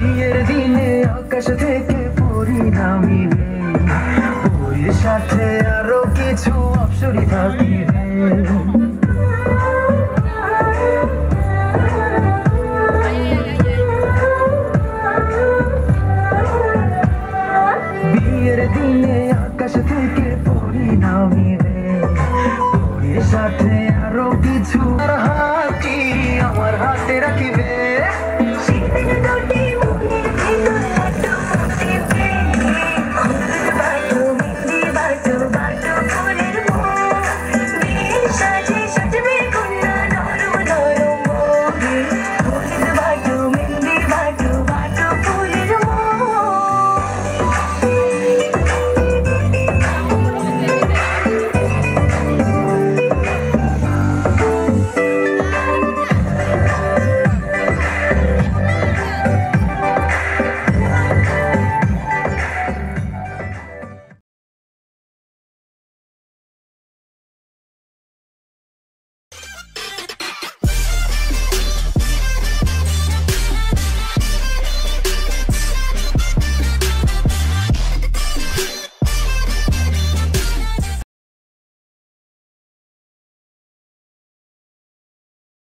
বিয়ের দিনে আকাশ থেকে পরি নামিবে বইয়ের সাথে আরও কিছু অপসরি থাকিবে বিয়ের দিনে আকাশ থেকে পরি নামিবে বইয়ের সাথে আরও কিছু আমার হাতে রাখিবে